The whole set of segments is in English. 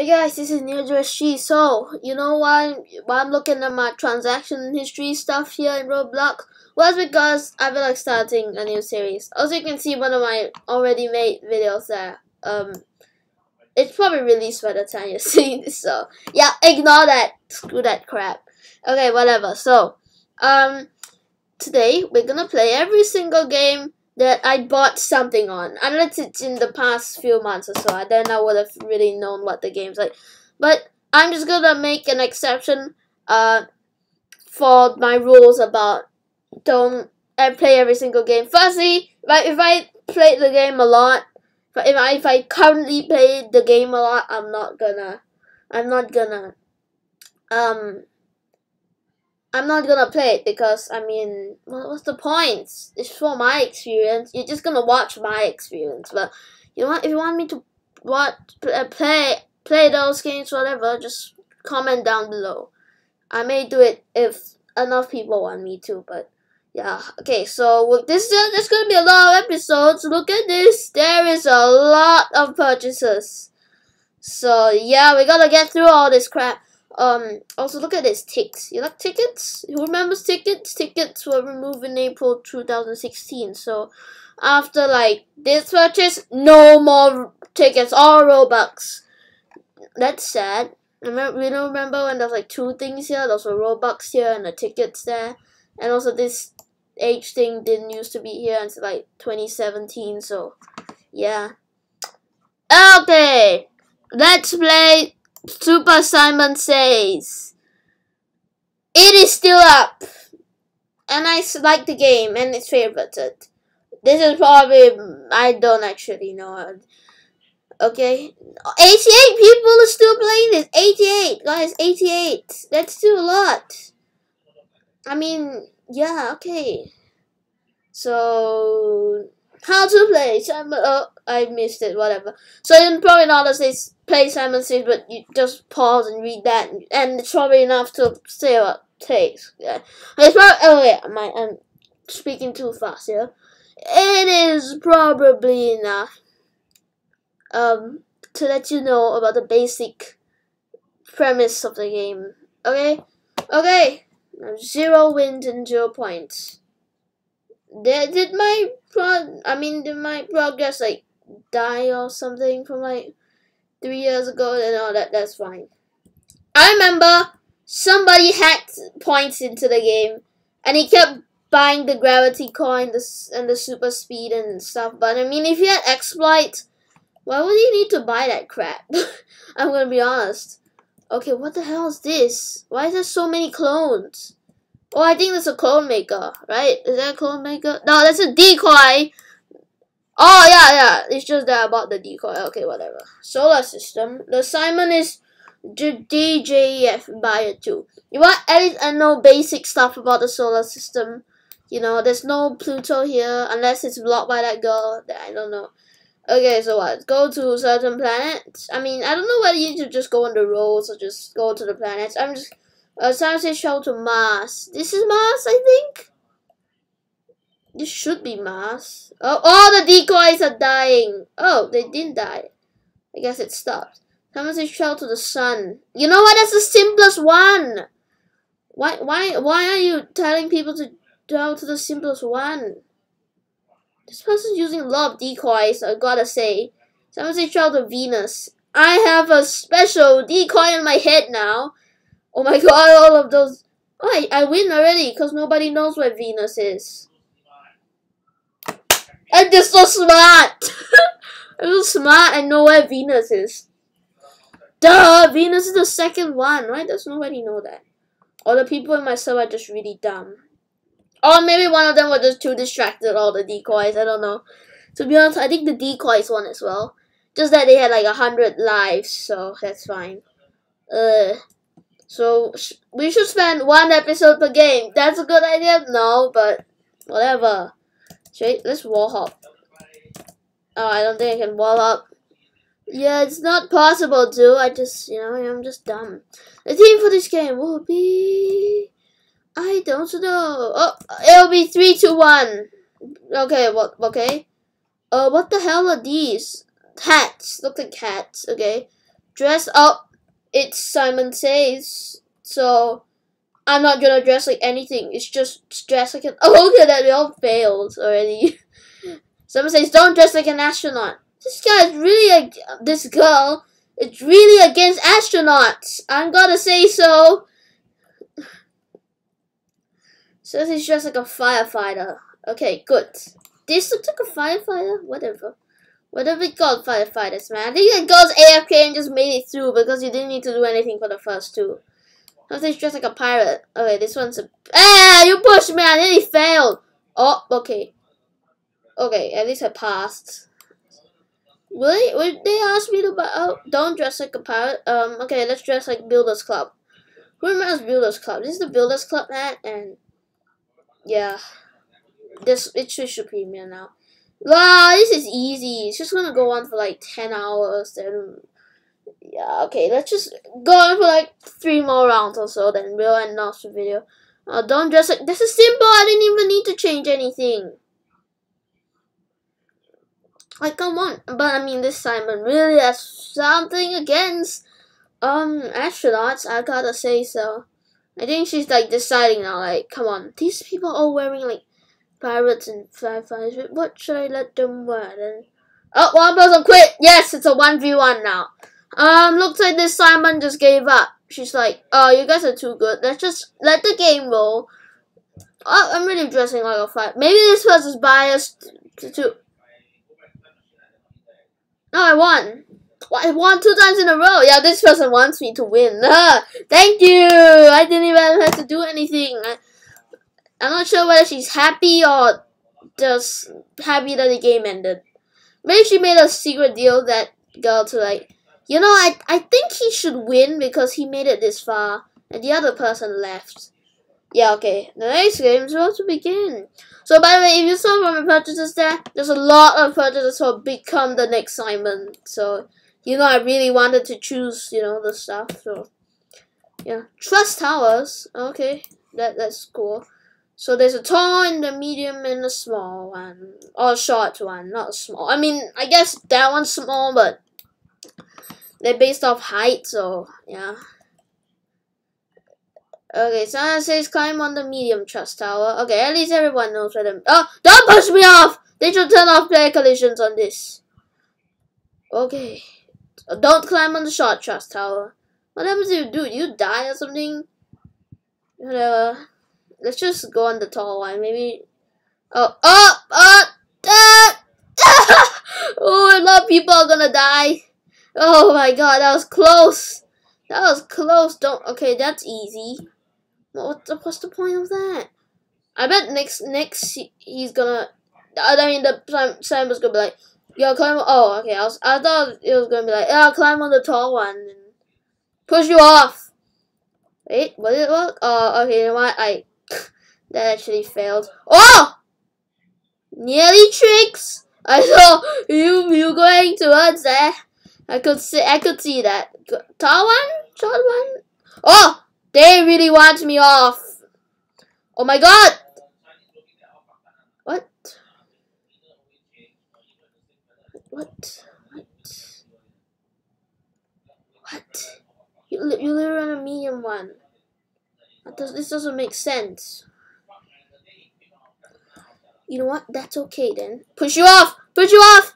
Hey guys, this is Neogeosg. So, you know why, why I'm looking at my transaction history stuff here in Roblox? Well, it's because I feel like starting a new series. Also, you can see one of my already made videos there. Um, it's probably released by the time you're seeing this, so yeah, ignore that. Screw that crap. Okay, whatever. So, um, today we're gonna play every single game that I bought something on. Unless it's in the past few months or so, then I would have really known what the game's like. But I'm just gonna make an exception uh, for my rules about don't play every single game. Firstly, if I, if I play the game a lot, if I, if I currently play the game a lot, I'm not gonna, I'm not gonna, um, I'm not gonna play it because I mean, what's the point? It's for my experience. You're just gonna watch my experience. But you know what? If you want me to what uh, play play those games, whatever, just comment down below. I may do it if enough people want me to. But yeah, okay. So this is there's gonna be a lot of episodes. Look at this. There is a lot of purchases. So yeah, we gotta get through all this crap. Um, also look at this, ticks. You like tickets? Who remembers tickets? Tickets were removed in April 2016. So after like this purchase, no more tickets, all Robux. That's sad. Remember, don't remember when there's like two things here? Those were Robux here and the tickets there. And also this age thing didn't used to be here until like 2017, so yeah. Okay, let's play Super Simon Says. It is still up. And I like the game and it's favorited. This is probably, I don't actually know. Okay. 88 people are still playing this. 88. Guys, 88. That's still a lot. I mean, yeah, okay. So, how to play Simon. Oh, I missed it. Whatever. So you probably not to say play Simon Says, but you just pause and read that, and it's probably enough to say what takes. Yeah. It's probably. Oh yeah, my I'm speaking too fast here. It is probably enough. Um, to let you know about the basic premise of the game. Okay, okay. Zero wins and zero points did, did my pro I mean did my progress like die or something from like three years ago And all that that's fine. I remember somebody hacked points into the game and he kept buying the gravity coin the, and the super speed and stuff but I mean if he had exploit why would he need to buy that crap? I'm gonna be honest. Okay, what the hell is this? Why is there so many clones? Oh, I think that's a clone maker, right? Is that a clone maker? No, that's a decoy. Oh, yeah, yeah. It's just that I bought the decoy. Okay, whatever. Solar system. The Simon is DJF buy it too. You want at least I know basic stuff about the solar system. You know, there's no Pluto here unless it's blocked by that girl. that I don't know. Okay, so what? Go to certain planets. I mean, I don't know whether you should just go on the roads or just go to the planets. I'm just someone says show to Mars. This is Mars, I think. This should be Mars. Oh, all the decoys are dying. Oh, they didn't die. I guess it stopped. Says travel to the sun. You know what? That's the simplest one. Why, why, why are you telling people to travel to the simplest one? This person's using a lot of decoys. I gotta say. Someone says travel to Venus. I have a special decoy in my head now. Oh my god, all of those. Oh, I, I win already because nobody knows where Venus is. I'm just so smart. I'm so smart and know where Venus is. Duh, Venus is the second one. Why does nobody know that? All the people in my server are just really dumb. Or maybe one of them was just too distracted, all the decoys, I don't know. To be honest, I think the decoys one as well. Just that they had like a hundred lives, so that's fine. Uh, so we should spend one episode per game. That's a good idea? No, but whatever. Wait, let's wall hop. Oh, I don't think I can wall up. Yeah, it's not possible to. I just, you know, I'm just dumb. The theme for this game will be... I don't know. Oh, it'll be 3 to 1. Okay, what, okay. Uh, what the hell are these? Hats. Look like hats, okay. dress up. It's Simon Says. So I'm not gonna dress like anything. It's just dress like an. Oh, look at that! We all failed already. Simon says, "Don't dress like an astronaut." This guy is really like this girl. It's really against astronauts. I'm gonna say so. Says he's dressed like a firefighter. Okay, good. This looks like a firefighter. Whatever. Whatever we call firefighters, man. I think that girl's AFK and just made it through because you didn't need to do anything for the first two. He's dressed like a pirate. Okay, this one's a. Ah, you pushed me. I nearly failed. Oh, okay. Okay, at least I passed. They, would they ask me to buy, oh, don't dress like a pirate? Um, okay, let's dress like Builders Club. Who remembers Builders Club? This is the Builders Club, man, and yeah, this it's Social Premium now. Wow, this is easy. It's just gonna go on for like 10 hours, then yeah, okay, let's just go on for like three more rounds or so, then we'll end off the video. Uh, don't dress like, this is simple, I didn't even need to change anything. Like, come on. But, I mean, this Simon really has something against, um, astronauts, I gotta say so. I think she's, like, deciding now, like, come on, these people are wearing, like, pirates and firefighters, what should I let them wear then? Oh, one person quit! Yes, it's a 1v1 now. Um, looks like this Simon just gave up. She's like, oh, you guys are too good. Let's just let the game roll. Oh, I'm really dressing like a fight. Maybe this person's biased to... No, I won. I won two times in a row. Yeah, this person wants me to win. thank you. I didn't even have to do anything. I'm not sure whether she's happy or just happy that the game ended. Maybe she made a secret deal that girl to like you know, I, I think he should win because he made it this far, and the other person left. Yeah, okay. The next game is about to begin. So, by the way, if you saw from my purchases there, there's a lot of purchases for Become the Next Simon. So, you know, I really wanted to choose, you know, the stuff. So, yeah. Trust Towers. Okay, that that's cool. So there's a tall and a medium and a small one. Or a short one, not small. I mean, I guess that one's small, but they're based off height, so yeah. Okay, someone says climb on the medium trust tower. Okay, at least everyone knows where them. Oh, don't push me off! They should turn off player collisions on this. Okay. Don't climb on the short trust tower. What happens if you do? You die or something? Whatever. Let's just go on the tall one. Maybe. Oh, oh, oh, ah, ah! oh, a lot of people are gonna die. Oh my god, that was close. That was close. Don't. Okay, that's easy. What the, what's the point of that? I bet next next he's gonna. I mean, the Sam was gonna be like, "Yo, climb." Oh, okay. I was. I thought it was gonna be like, "Yeah, climb on the tall one and push you off." Wait, what did it work? Oh, okay. You know what? I that actually failed. Oh, nearly tricks. I saw you you going towards there. I could see I could see that. Tall one? Short one? Oh! They really want me off. Oh my god! What? What? What? What? You, you live on a medium one. Does, this doesn't make sense. You know what? That's okay then. Push you off! Push you off!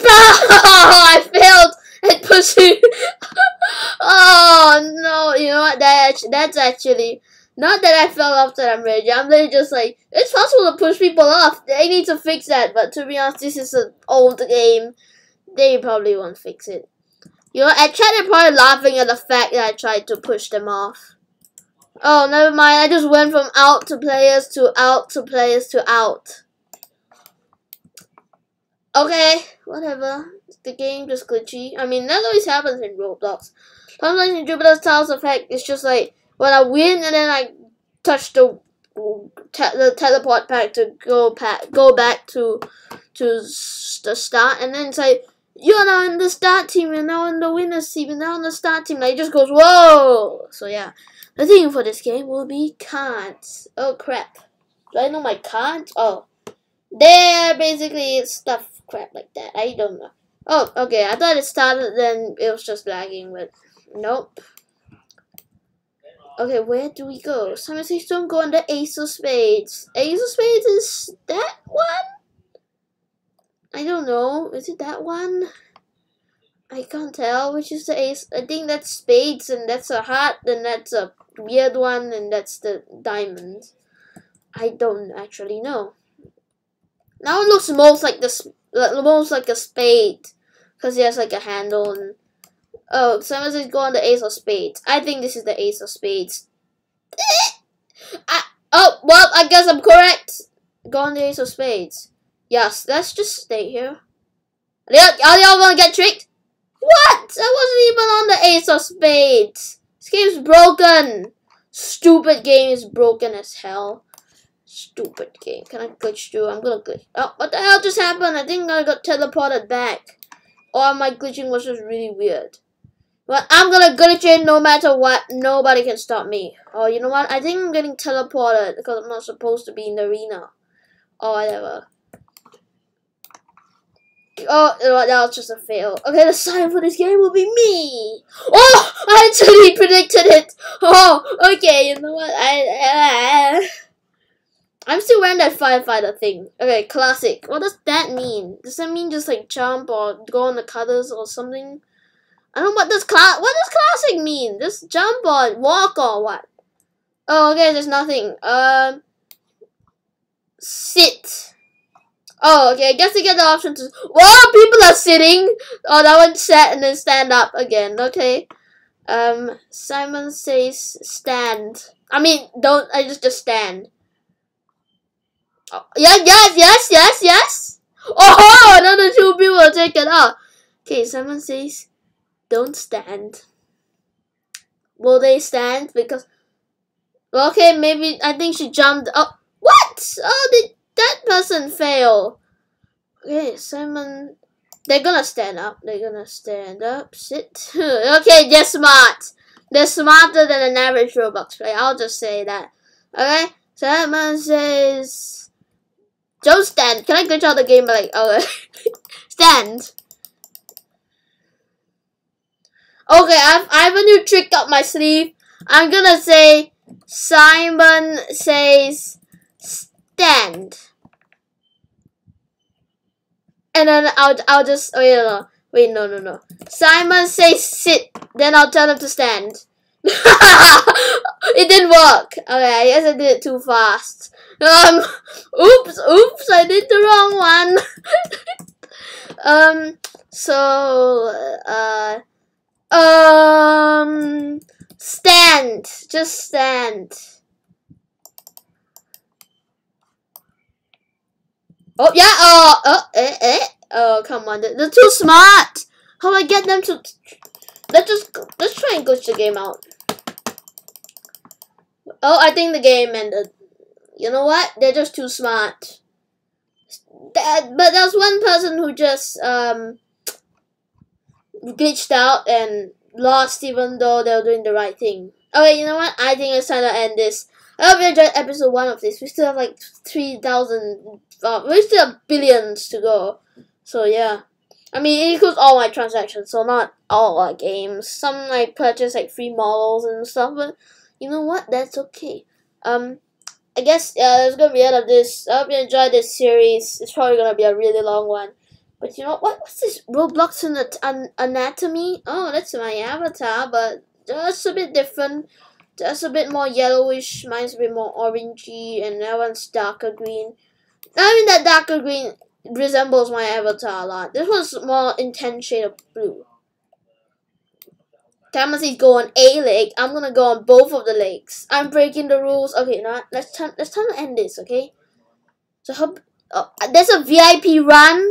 I failed at pushing. oh no! You know what? That that's actually not that I fell off that I'm ready. I'm literally just like it's possible to push people off. They need to fix that. But to be honest, this is an old game. They probably won't fix it. You know, I tried to probably laughing at the fact that I tried to push them off. Oh, never mind. I just went from out to players to out to players to out. Okay, whatever. The game just glitchy. I mean, that always happens in Roblox. Sometimes in Jupiter's Tiles Effect, it's just like, when I win and then I touch the te the teleport pack to go back, go back to to the start, and then it's like, you're now in the start team, and now in the winners team, and now in the start team. Like, it just goes, whoa! So yeah, the theme for this game will be cards. Oh crap. Do I know my cards? Oh. They're basically stuff crap like that. I don't know. Oh, okay. I thought it started, then it was just lagging, but nope. Okay, where do we go? Simon says don't go on the Ace of Spades. Ace of Spades is that one? I don't know. Is it that one? I can't tell which is the ace. I think that's spades and that's a heart and that's a weird one and that's the diamond. I don't actually know. Now it looks most like the most like a spade because it has like a handle and oh someone says go on the ace of spades. I think this is the ace of spades. I, oh well I guess I'm correct. Go on the ace of spades. Yes, let's just stay here. Are y'all gonna get tricked? What? I wasn't even on the ace of spades. This game's broken. Stupid game is broken as hell. Stupid game. Can I glitch through? I'm gonna glitch. Oh, what the hell just happened? I think I got teleported back. Or my glitching was just really weird. But I'm gonna glitch in no matter what. Nobody can stop me. Oh, you know what? I think I'm getting teleported because I'm not supposed to be in the arena. Or whatever. Oh, that was just a fail. Okay, the sign for this game will be me. Oh, I actually predicted it. Oh, okay, you know what? I, uh, I'm still wearing that firefighter thing. Okay, classic. What does that mean? Does that mean just like jump or go on the cutters or something? I don't know what does class. What does classic mean? Just jump or walk or what? Oh, okay, there's nothing. Um, sit. Oh, okay. I guess you get the option to. Whoa, people are sitting. Oh, that one sat and then stand up again. Okay. Um, Simon says stand. I mean, don't. I just just stand. Oh, yes, yes, yes, yes, yes. Oh, another two people are taken out. Okay, Simon says don't stand. Will they stand? Because okay, maybe I think she jumped. Oh, what? Oh, they that person fail. Okay, Simon. They're gonna stand up. They're gonna stand up. Sit. okay, they're smart. They're smarter than an average Roblox player. I'll just say that. Okay? Simon says. Don't stand. Can I glitch out the game by like, oh, stand. Okay, I've, I have a new trick up my sleeve. I'm gonna say, Simon says, stand and then I'll I'll just oh yeah no wait no no no Simon say sit then I'll tell him to stand. it didn't work. Okay, I guess I did it too fast. Um, oops, oops, I did the wrong one. um, so uh, um, stand, just stand. Oh, yeah, oh, oh, eh, eh. Oh, come on. They're, too smart. How do I get them to... Let's just... Let's try and glitch the game out. Oh, I think the game ended. You know what? They're just too smart. That, but there's one person who just, um... Glitched out and lost even though they were doing the right thing. Okay, you know what? I think it's time to end this. I hope you enjoyed episode 1 of this. We still have like 3,000 uh, we still have billions to go. So yeah. I mean, it includes all my transactions, so not all our games. Some I purchase like free models and stuff, but you know what? That's okay. Um, I guess yeah, that's gonna be it of this. I hope you enjoyed this series. It's probably gonna be a really long one. But you know what? What's this Roblox an anatomy? Oh, that's my avatar, but just a bit different. Just a bit more yellowish. Mine's a bit more orangey, and that one's darker green. I mean that darker green resembles my avatar a lot. This one's more intense shade of blue. Timothy's go on a leg. I'm gonna go on both of the legs. I'm breaking the rules. Okay, now let's turn let's turn to end this, okay? So hope oh, there's a VIP run.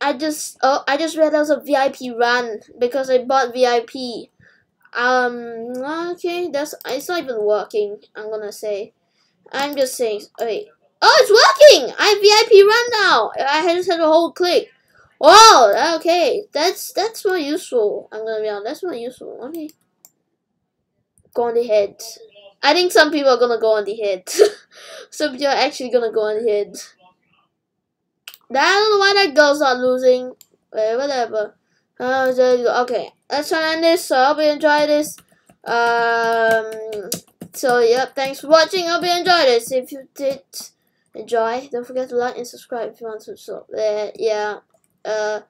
I just oh I just read there's a VIP run because I bought VIP. Um okay, that's it's not even working, I'm gonna say. I'm just saying wait. Oh, it's working! I have VIP run now. I just had a whole click. Wow, okay. That's that's more useful. I'm gonna be honest. That's more useful. Okay. Go on the head. I think some people are gonna go on the head. some people are actually gonna go on the head. I don't know why that girl's not losing. Wait, whatever. Uh, okay, let's try this. So I hope you enjoy this. Um, so yep, thanks for watching. I hope you enjoyed this. If you did enjoy, don't forget to like and subscribe if you want to. So uh, yeah, uh,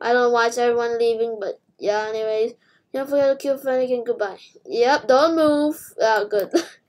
I don't know why it's everyone leaving, but yeah. Anyways, don't forget to kill Fennekin. Goodbye. Yep, don't move. Oh, good.